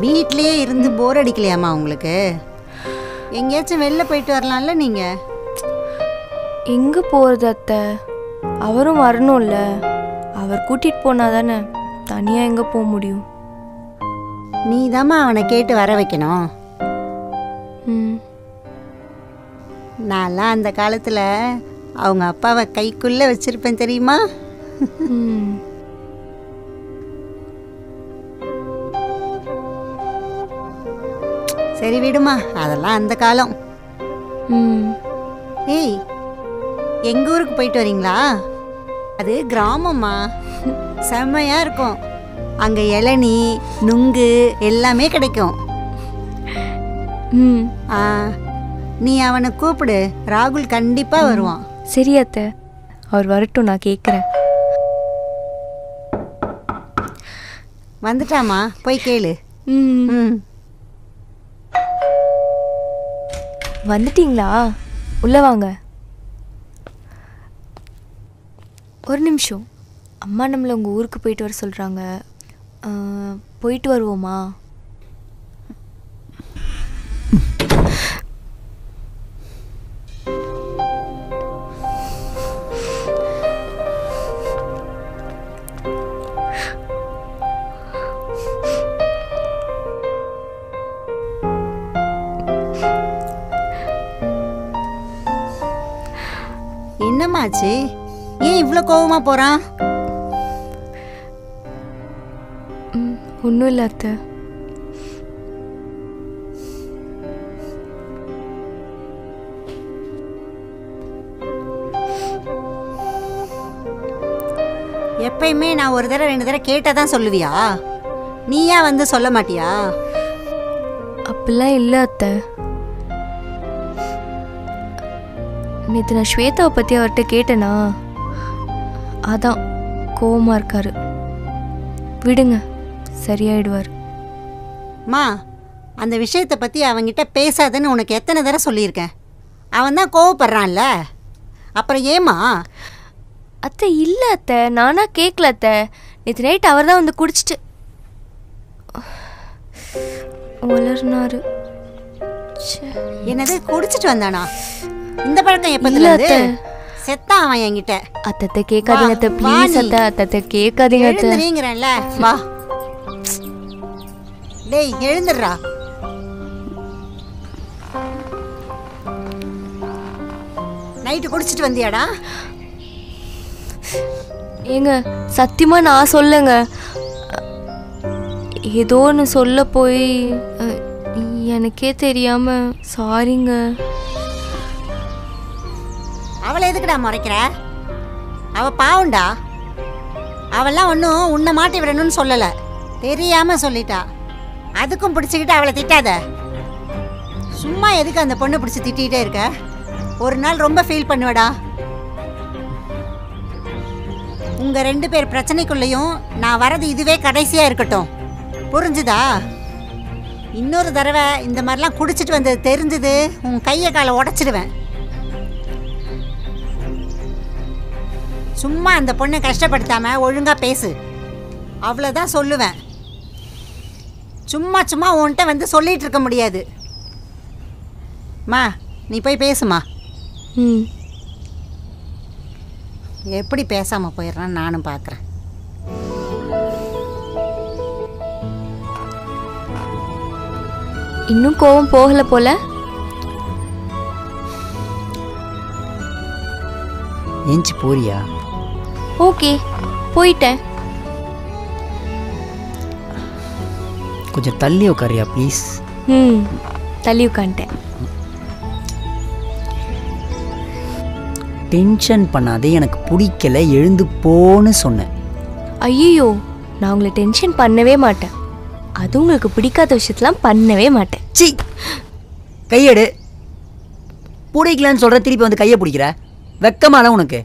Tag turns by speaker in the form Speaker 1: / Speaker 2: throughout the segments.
Speaker 1: வீட்லயே இருந்து போர் அடிக்கலையாம்மா உங்களுக்கு? எங்கேயாச்சும் வெளில போயிட்டு வரலாம்ல நீங்க?
Speaker 2: எங்கே போகிறது அத்தை? அவரும் வரணும்ல. அவர் கூட்டிகிட்டு போனால் தானே தனியாக எங்கே போக முடியும்?
Speaker 1: நீ அவனை கேட்டு வர வைக்கணும்.
Speaker 2: ம்.
Speaker 1: நான்லாம் அந்த காலத்துல அவங்க அப்பாவை கைக்குள்ள வச்சிருப்பேன் தெரியுமா?
Speaker 2: ம்.
Speaker 1: சரி விடுமா அதெல்லாம் அந்த காலம்.
Speaker 2: ம்.
Speaker 1: ஏய் எங்க ஊருக்கு போயிட்டு வரீங்களா? அது கிராமம்மா. செம்மையா இருக்கும். அங்க இளநீ நுங்கு எல்லாமே கிடைக்கும்.
Speaker 2: ம்.
Speaker 1: ஆ, நீ அவனை கூப்பிடு. ராகுல் கண்டிப்பா வருவான்.
Speaker 2: சரி அத்தை. அவர் வரட்டும் நான் கேட்குறேன்
Speaker 1: வந்துட்டாமா போய் கேளு.
Speaker 2: ம்.
Speaker 1: ம்.
Speaker 2: வந்துட்டீங்களா? உள்ளே வாங்க. ஒரு நிமிஷம். அம்மா நம்மளை உங்கள் ஊருக்கு போயிட்டு வர சொல்கிறாங்க போயிட்டு வருவோமா?
Speaker 1: என்னம்மாச்சு? ஏன் இவ்வளோ கோவமா போறான்
Speaker 2: ஒன்றும் இல்லை அத்தை.
Speaker 1: எப்பயுமே நான் ஒரு தடவை ரெண்டு தடவை கேட்டால் தான் சொல்லுவியா? நீயா வந்து சொல்ல மாட்டியா?
Speaker 2: அப்படிலாம் இல்லை அத்தை. நேற்று நான் ஸ்வேதாவை பற்றி அவர்கிட்ட கேட்டேனா? அதான் கோவமாக இருக்காரு. விடுங்க சரியாயிடுவார்.
Speaker 1: மா அந்த விஷயத்தை பற்றி அவன்கிட்ட பேசாதன்னு உனக்கு எத்தனை தடவை சொல்லியிருக்கேன். அவன் தான் கோவப்படுறான்ல. அப்புறம் ஏமா
Speaker 2: அத்தை இல்லை அத்தை நானா கேட்கல அத்தை. நேற்று நைட் அவர் தான் வந்து குடிச்சிட்டு. வளர்னாரு.
Speaker 1: என்னது குடிச்சிட்டு வந்தானா? இந்த பழக்கம் எப்பத்துல இருந்து. செத்தான் அவன் என்கிட்ட.
Speaker 2: அத்தத்தை கேட்காதீங்க அத்தை. ப்ளீஸ் அத்தை அத்தத்தை கேட்காதீங்க அத்தை.
Speaker 1: எழுந்துறீங்கிறேன்ல. வா. டேய் எழுந்துடுறா. நைட்டு குடிச்சிட்டு வந்தியாடா?
Speaker 2: ஏங்க சத்தியமா நான் சொல்லுங்க. ஏதோ ஒன்று சொல்ல போய் எனக்கே தெரியாம சாரிங்க
Speaker 1: அவளை எதுக்குடா முறைக்கிற? அவ பாவுண்டா? அவெல்லாம் ஒன்றும் உன்னை மாட்டி விடணும்னு சொல்லலை. தெரியாம சொல்லிட்டா. அதுக்கும் பிடிச்சிக்கிட்டு அவளை திட்டாத. சும்மா எதுக்கு அந்த பொண்ணை பிடிச்சி திட்டிகிட்டே இருக்க? ஒரு நாள் ரொம்ப ஃபீல் பண்ணுவடா. உங்கள் ரெண்டு பேர் பிரச்சனைக்குள்ளேயும் நான் வரது இதுவே கடைசியாக இருக்கட்டும். புரிஞ்சுதா? இன்னொரு தடவை இந்த மாதிரிலாம் குடிச்சிட்டு வந்தது தெரிஞ்சது உன் கையை காலை உடச்சிடுவேன். சும்மா அந்த பொண்ணை கஷ்டப்படுத்தாம ஒழுங்கா பேசு. அவ்வளோதான் சொல்லுவேன். சும்மா சும்மா உன்கிட்ட வந்து சொல்லிட்டு இருக்க முடியாது. மா நீ போய் பேசுமா.
Speaker 2: ம்.
Speaker 1: எப்படி பேசாம போயிடுறான்னு நானும் பார்க்குறேன்
Speaker 2: இன்னும் கோவம் போகல போல.
Speaker 3: ஏஞ்சி போறியா?
Speaker 2: ஓகே போயிட்டேன்.
Speaker 3: கொஞ்சம் தள்ளி உட்காரியா ப்ளீஸ்
Speaker 2: ம் தள்ளி உட்காந்துட்டேன்.
Speaker 3: டென்ஷன் பண்ணாதே எனக்கு பிடிக்கல எழுந்து போன்னு சொன்னேன்.
Speaker 2: ஐயோ நான் உங்களை டென்ஷன் பண்ணவே மாட்டேன். அது உங்களுக்கு பிடிக்காத விஷயத்தெலாம் பண்ணவே மாட்டேன்.
Speaker 3: சி கையெடு. பிடிக்கலன்னு சொல்ற திருப்பி வந்து கையை பிடிக்கிற? வெக்கமால உனக்கு.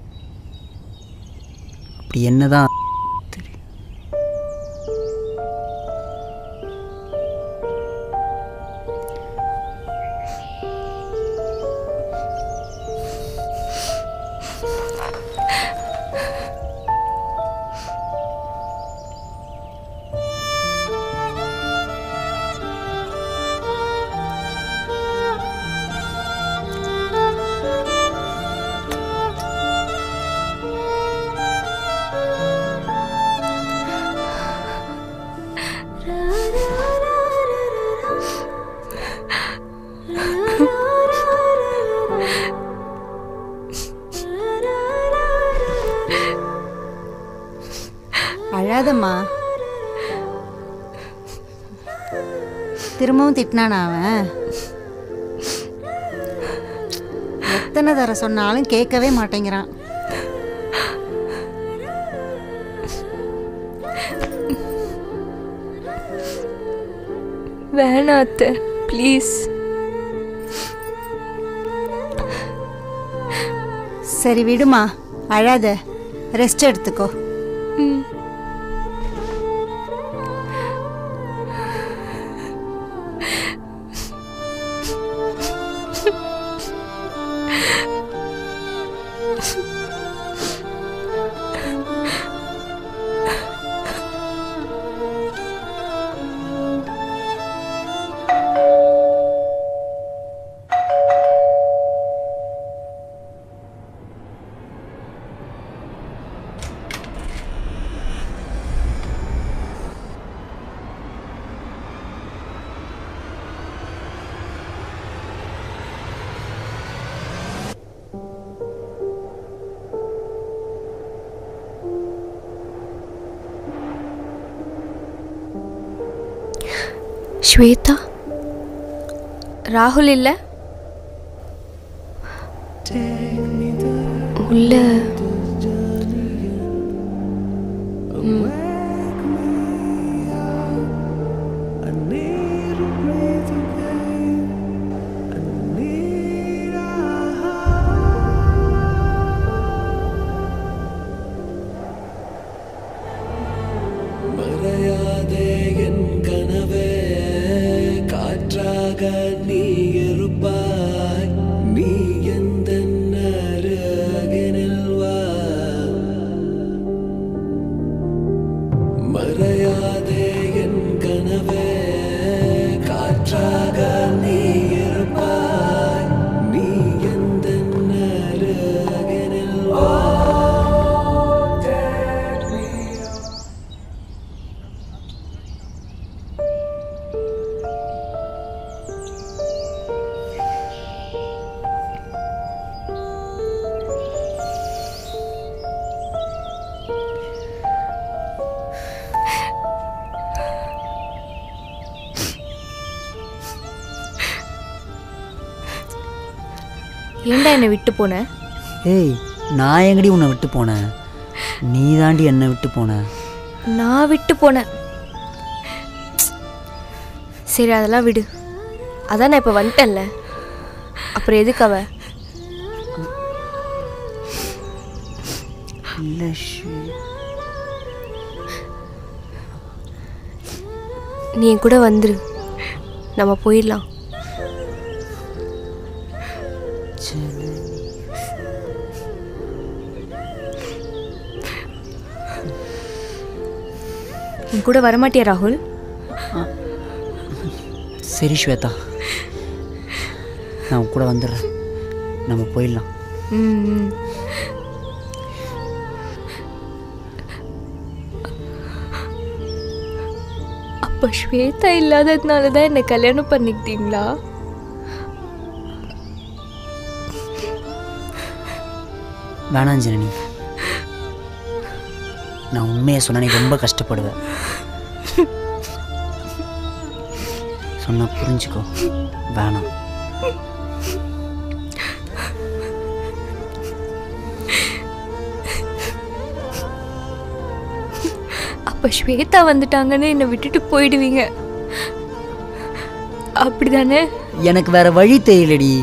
Speaker 3: அப்படி என்னதான்
Speaker 1: தான் திட்டினானா அவன்? எத்தனை தர சொன்னாலும் கேட்கவே மாட்டேங்கிறான்.
Speaker 2: வேணாம் அத்தை ப்ளீஸ்
Speaker 1: சரி விடுமா அழாத. ரெஸ்ட் எடுத்துக்கோ.
Speaker 2: ஸ்வேதா? ராகுல் இல்லை? உள்ள போன?
Speaker 3: ஏய் நான் எங்கடி உன்னை விட்டு போனேன் நீ தாண்டி என்னை விட்டு போன?
Speaker 2: நான் விட்டு போனேன் சரி அதெல்லாம் விடு. அதான் நான் இப்போ வந்துட்டேன்ல. அப்புறம் எதுக்கு அவ? நீ என் கூட வந்துரு. நம்ம போயிடலாம். கூட வரமாட்டியா ராகுல்?
Speaker 3: சரி ஸ்வேதா. நான் கூட வந்துடுறேன். நம்ம போயிடலாம்.
Speaker 2: அப்ப ஸ்வேதா இல்லாததுனால தான் என்னை கல்யாணம் பண்ணிக்கிட்டீங்களா?
Speaker 3: வேணாம் ஜனனி. நான் உண்மையை சொன்னா நீ ரொம்ப கஷ்டப்படுவேன் சொன்னா புரிஞ்சுக்கோ. வேணாம்.
Speaker 2: அப்ப ஸ்வேதா வந்துட்டாங்கன்னு என்னை விட்டுட்டு போயிடுவீங்க. அப்படிதானே?
Speaker 3: எனக்கு வேற வழி தெரியலடி.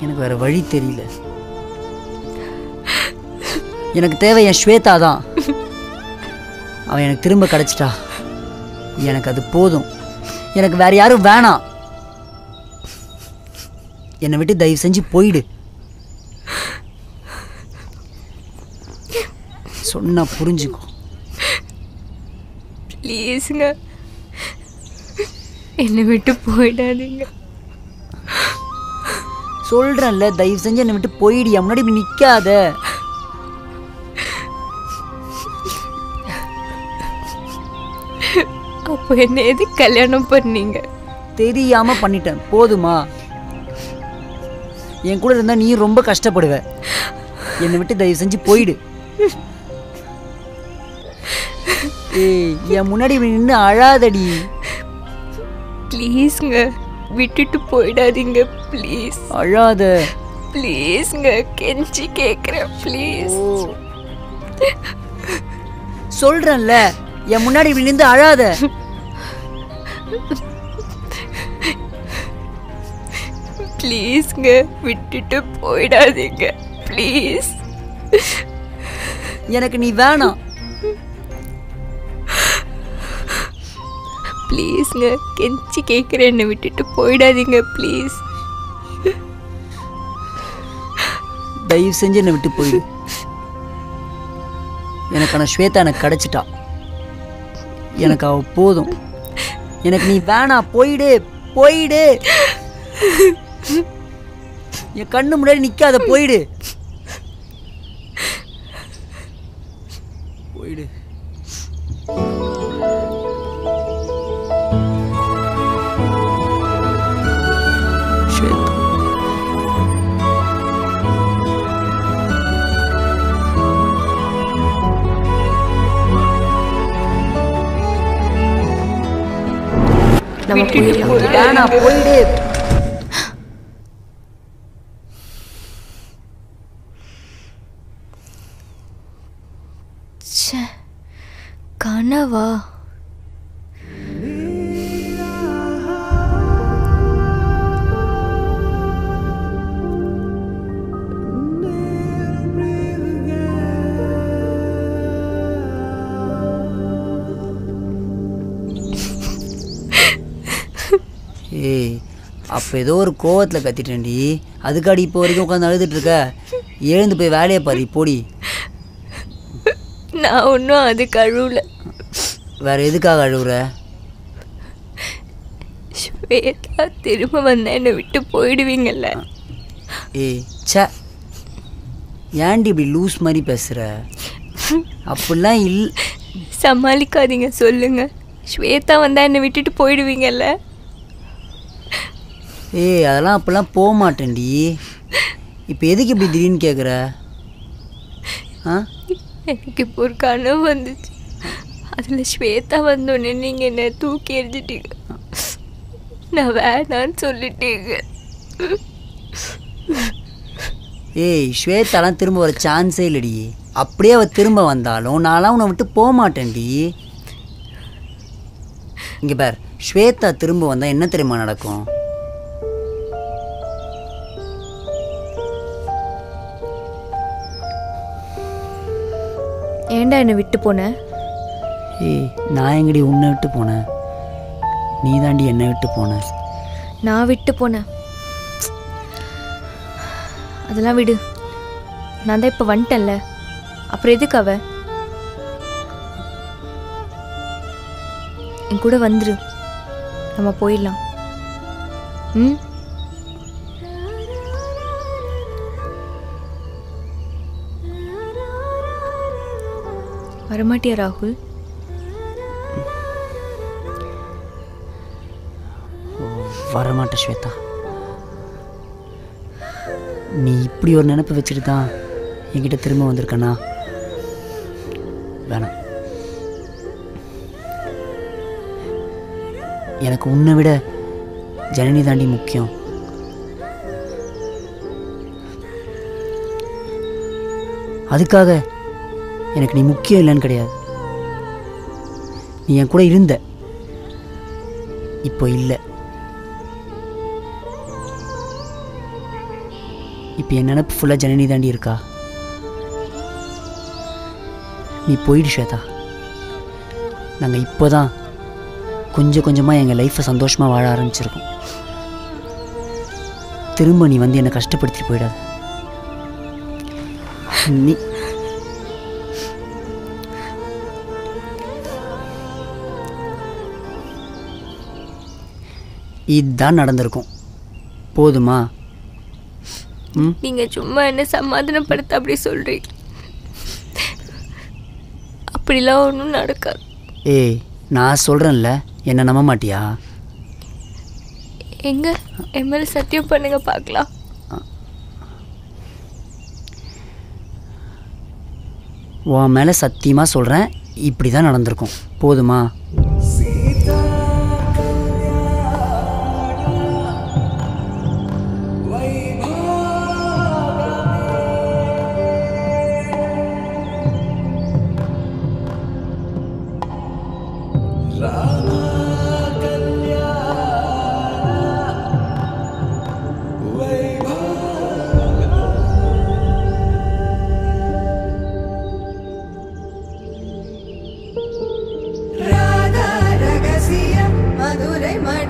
Speaker 3: எனக்கு வேற வழி தெரியல. எனக்கு தேவை என் ஸ்வேதா தான். அவன் எனக்கு திரும்ப கிடைச்சிட்டா. எனக்கு அது போதும். எனக்கு வேற யாரும் வேணாம் என்னை விட்டு தயவு செஞ்சு போயிடு. சொன்னா புரிஞ்சுக்கோ.
Speaker 2: ப்ளீஸுங்க என்னை விட்டு போயிடாதீங்க.
Speaker 3: சொல்றேன்ல தயவு செஞ்சு என்னை விட்டு போயிடு. என் முன்னாடி இப்படி
Speaker 2: அப்போ என்ன எது கல்யாணம் பண்ணீங்க?
Speaker 3: தெரியாம பண்ணிட்டேன். போதுமா? என் கூட இருந்தா நீ ரொம்ப கஷ்டப்படுவ. என்னை விட்டு தயவு செஞ்சு போயிடு. ஏய் என் முன்னாடி நின்று அழாதடி.
Speaker 2: ப்ளீஸ்ங்க விட்டுட்டு போயிடாதீங்க ப்ளீஸ்.
Speaker 3: அழாத.
Speaker 2: ப்ளீஸ்ங்க கெஞ்சி கேட்குறேன் ப்ளீஸ்.
Speaker 3: சொல்றேன்ல என் முன்னாடி நின்று அழாத.
Speaker 2: ப்ளீஸ்ங்க விட்டுட்டு போயிடாதீங்க. ப்ளீஸ்.
Speaker 3: எனக்கு நீ வேணாம்.
Speaker 2: ப்ளீஸ்ங்க கெஞ்சி கேட்குறேன் என்னை விட்டுட்டு போயிடாதீங்க ப்ளீஸ்.
Speaker 3: தயவு செஞ்சு என்னை விட்டு போயிடு. எனக்கான ஸ்வேதா எனக்கு கிடைச்சிட்டா. எனக்கு அவ போதும். எனக்கு நீ வேணாம் போயிடு போயிடு. என் கண்ணு முன்னாடி நிற்காத போயிடு. போயிடு.
Speaker 2: நம்ம போயிடலாம்
Speaker 3: வேணாம் போயிடு அப்போ ஏதோ ஒரு கோவத்தில் கத்திட்டேன்டி. அதுக்காடி இப்போ வரைக்கும் உட்காந்து அழுதுட்டு இருக்க. எழுந்து போய் வேலையை பாரு போடி.
Speaker 2: நான் ஒன்றும் அது கழுவல
Speaker 3: வேற எதுக்காக அழுகுற
Speaker 2: ஸ்வேதா திரும்ப வந்தா என்னை விட்டு போயிடுவீங்கல்ல.
Speaker 3: ஏய் ச்சே. ஏன்டி இப்படி லூஸ் மாதிரி பேசுகிற அப்படிலாம் இல்
Speaker 2: சமாளிக்காதீங்க சொல்லுங்க. ஸ்வேதா வந்தா என்னை விட்டுட்டு போயிடுவீங்கல்ல.
Speaker 3: ஏய் அதெல்லாம் அப்போல்லாம் போக மாட்டேன்டி இப்போ எதுக்கு இப்படி திடீர்னு கேட்குற ஆ?
Speaker 2: எனக்கு இப்போ ஒரு கனவு வந்துச்சு. அதில் ஸ்வேதா வந்தோடனே நீங்கள் என்னை தூக்கி எறிஞ்சிட்டீங்க. நான் வேணான்னு சொல்லிட்டீங்க.
Speaker 3: ஏய் ஸ்வேதாலாம் திரும்ப வர சான்ஸே இல்லடி. அப்படியே அவள் திரும்ப வந்தாலும் நான்லாம் உன்னை விட்டு போக மாட்டேன்டி இங்கே பார் ஸ்வேதா திரும்ப வந்தால் என்ன தெரியுமா நடக்கும்?
Speaker 2: ஏன்டா என்னை விட்டு போன?
Speaker 3: ஏய் நான் எங்கடி உன்னை விட்டு போனேன் நீ தாண்டி என்னை விட்டு போன?
Speaker 2: நான் விட்டு போனேன் அதெல்லாம் விடு. நான் தான் இப்போ வந்துட்டேன்ல. அப்புறம் எதுக்கு அவ? என் கூட வந்துரு. நம்ம போயிடலாம். ம்? வரமாட்டியா ராகுல்?
Speaker 3: வரமாட்டேன் ஸ்வேதா. நீ இப்படி ஒரு நினப்பு வச்சுட்டு தான் என்கிட்ட திரும்ப வந்திருக்கண்ணா வேணாம். எனக்கு உன்னை விட ஜனனி தாண்டி முக்கியம். அதுக்காக எனக்கு நீ முக்கியம் இல்லைன்னு கிடையாது. நீ என் கூட இருந்த. இப்போ இல்லை. இப்போ என் நினப்பு ஃபுல்லாக ஜனனி தாண்டி இருக்கா? நீ போயிடு ஸ்வேதா. நாங்கள் இப்போ தான் கொஞ்சம் கொஞ்சமாக எங்கள் லைஃப்பை சந்தோஷமாக வாழ ஆரம்பிச்சிருக்கோம். திரும்ப நீ வந்து என்னை கஷ்டப்படுத்திட்டு போயிடாது. நீ இதுதான் நடந்திருக்கும். போதுமா?
Speaker 2: நீங்கள் சும்மா என்ன சமாதானப்படுத்த அப்படி சொல்கிறீங்க அப்படிலாம் ஒன்றும் நடக்காது.
Speaker 3: ஏய் நான் சொல்கிறேன்ல என்ன நம்ப மாட்டியா?
Speaker 2: எங்க? என் மேலே சத்தியம் பண்ணுங்க பார்க்கலாம்.
Speaker 3: உன் மேலே சத்தியமாக சொல்கிறேன் இப்படி தான் நடந்திருக்கும். போதுமா?
Speaker 4: மதுரை
Speaker 5: மணி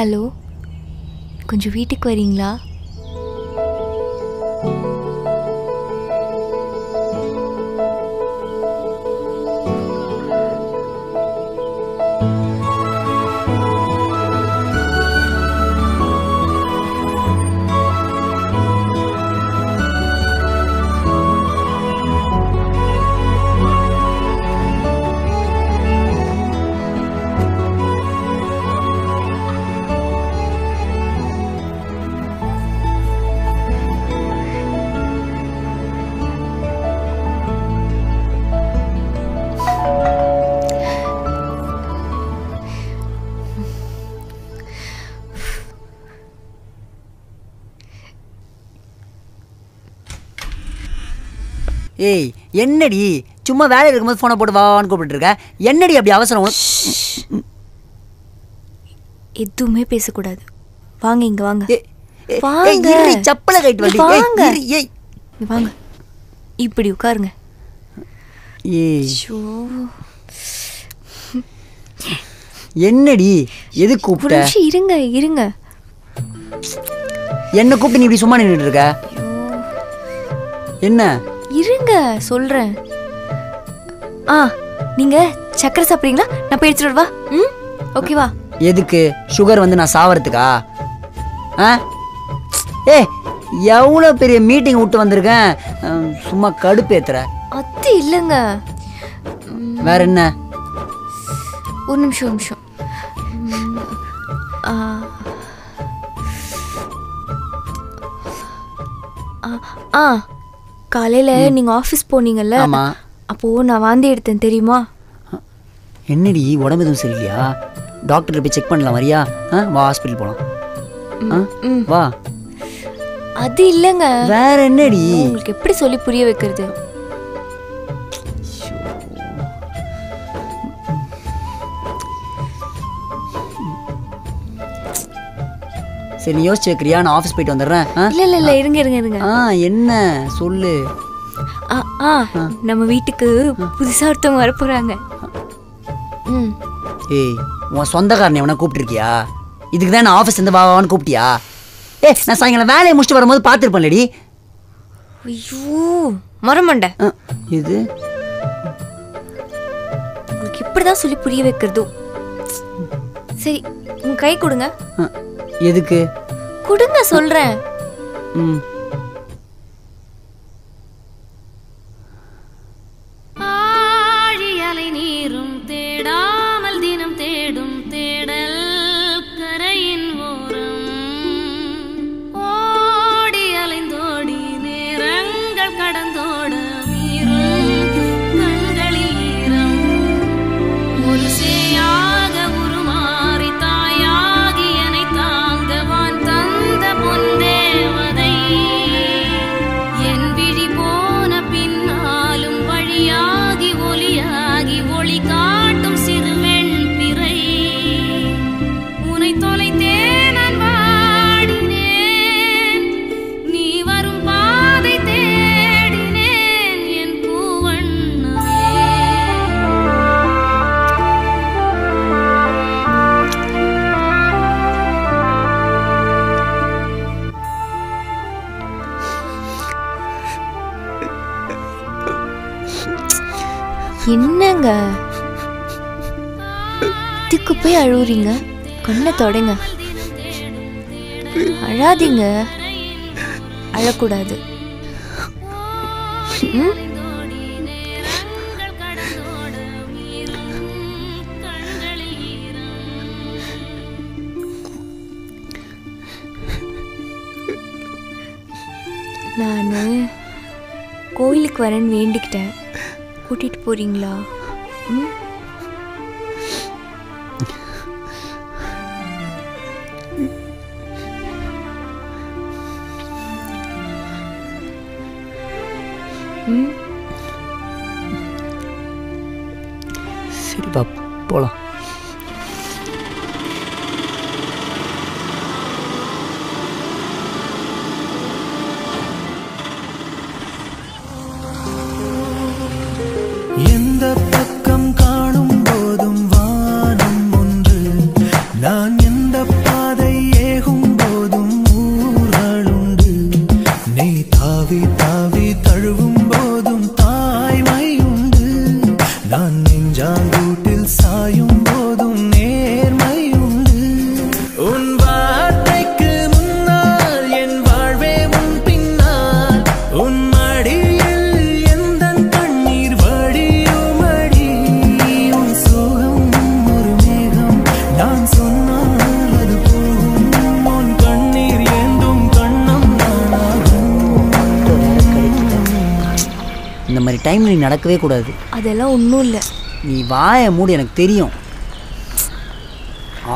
Speaker 2: ஹலோ கொஞ்சம் வீட்டுக்கு வரீங்களா?
Speaker 3: ஏய் என்னடி? சும்மா வேலை இருக்கும்போது ஃபோனை போட்டு வான்னு கூப்பிட்டுருக்க. என்னடி அப்படி அவசரம்?
Speaker 2: எதுவுமே பேசக்கூடாது. வாங்க இங்க வாங்க. வாங்க.
Speaker 3: சப்பல கைட்டு வந்து
Speaker 2: வாங்க.
Speaker 3: ஏய்.
Speaker 2: வாங்க. இப்படி உட்காருங்க.
Speaker 3: என்னடி? எது கூப்பிட்ட?
Speaker 2: இருங்க இருங்க.
Speaker 3: என்ன கூப்பிட்டு நீ இப்படி சும்மா நின்றுட்டு இருக்க? என்ன?
Speaker 2: இருங்க சொல்றேன்? ஆ நீங்க சக்கரை சாப்பிட்றீங்களா? நான் போய் எடுத்துட்டு வரவா? ம்? ஓகேவா
Speaker 3: எதுக்கு? சுகர் வந்து நான் சாவறதுக்கா? ஆ? ஏ எவ்வளோ பெரிய மீட்டிங் விட்டு வந்திருக்கேன்? சும்மா கடுப்பு கடுப்பேத்துற
Speaker 2: அது இல்லைங்க.
Speaker 3: வேற என்ன?
Speaker 2: ஒரு நிமிஷம் ஒரு நிமிஷம். ஆ ஆ. காலையில் நீங்கள் ஆஃபீஸ் போனீங்கல்ல
Speaker 3: ஆமா.
Speaker 2: அப்போது நான் வாந்தி எடுத்தேன் தெரியுமா?
Speaker 3: என்னடி உடம்பு எதுவும் சரியில்லையா? டாக்டர் போய் செக் பண்ணலாம் வரியா? வா ஹாஸ்பிட்டல் போகலாம் ஆ வா.
Speaker 2: அது இல்லைங்க.
Speaker 3: வேற என்னடி?
Speaker 2: உங்களுக்கு எப்படி சொல்லி புரிய வைக்கிறது?
Speaker 3: சரி யோசிச்சு வைக்கிறியா? நான் ஆஃபீஸ் போயிட்டு வந்துடுறேன்.
Speaker 2: இல்லை இல்லை இல்லை இருங்க இருங்க இருங்க.
Speaker 3: ஆ என்ன? சொல்லு.
Speaker 2: ஆ ஆ நம்ம வீட்டுக்கு புதுசாக ஒருத்தவங்க வர போகிறாங்க ம்.
Speaker 3: ஏய் உன் சொந்தக்காரனை எவனா கூப்பிட்டுருக்கியா? இதுக்கு தான் நான் ஆஃபீஸ் இருந்து வா வான்னு கூப்பிட்டியா? ஏ நான் சாயங்காலம் வேலையை முடிச்சுட்டு வரும்போது பார்த்துருப்பேன்லடி.
Speaker 2: ஐயோ மரமண்டை.
Speaker 3: ஆ, இது
Speaker 2: உங்களுக்கு இப்படி தான் சொல்லி புரிய வைக்கிறதோ சரி உங்க கை கொடுங்க.
Speaker 3: ஆ, எதுக்கு?
Speaker 2: கொடுங்க சொல்றேன்.
Speaker 3: ம்.
Speaker 2: என்னங்க? இதுக்கு போய் அழுவுறீங்க? கண்ணை தொடங்க. அழாதீங்க. அழக்கூடாது. நான் கோயிலுக்கு வரேன்னு வேண்டிக்கிட்டேன். கூட்டிட்டு போறீங்களா? ம்? ம்.
Speaker 3: சரிப்பா போகலாம் டைம்ல நீ நடக்கவே கூடாது.
Speaker 2: அதெல்லாம் ஒன்றும் இல்லை.
Speaker 3: நீ வாயை மூடி எனக்கு தெரியும்.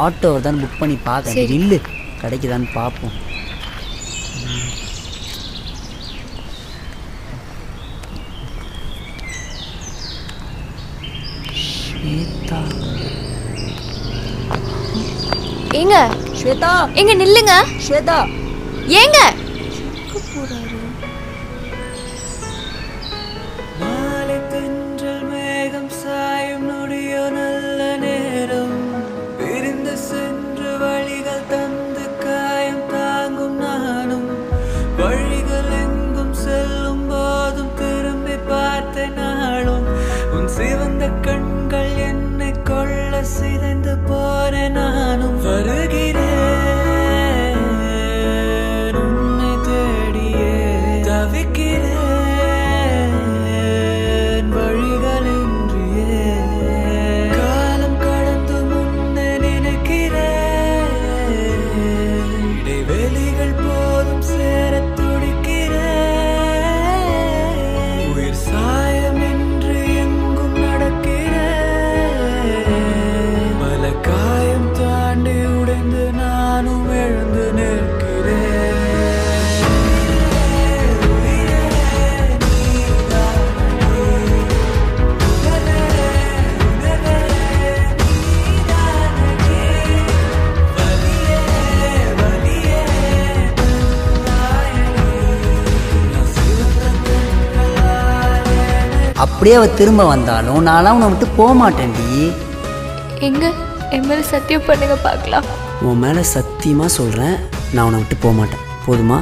Speaker 3: ஆட்டோ தான் புக் பண்ணி பார்க்க. நில்லு. கிடைக்குதான்னு பார்ப்போம் ஸ்வேதா.
Speaker 2: ஏங்க?
Speaker 3: ஸ்வேதா.
Speaker 2: எங்க நில்லுங்க.
Speaker 3: ஸ்வேதா.
Speaker 2: ஏங்க?
Speaker 3: அப்படியே அவள் திரும்ப வந்தாலும் நான்லாம் உன்னை விட்டு போக மாட்டேன்டி.
Speaker 2: எங்க? என் மேல சத்தியம் பண்ணுங்க பார்க்கலாம்.
Speaker 6: உன் மேலே சத்தியமாக சொல்கிறேன் நான் உன்னை விட்டு போக மாட்டேன். போதுமா?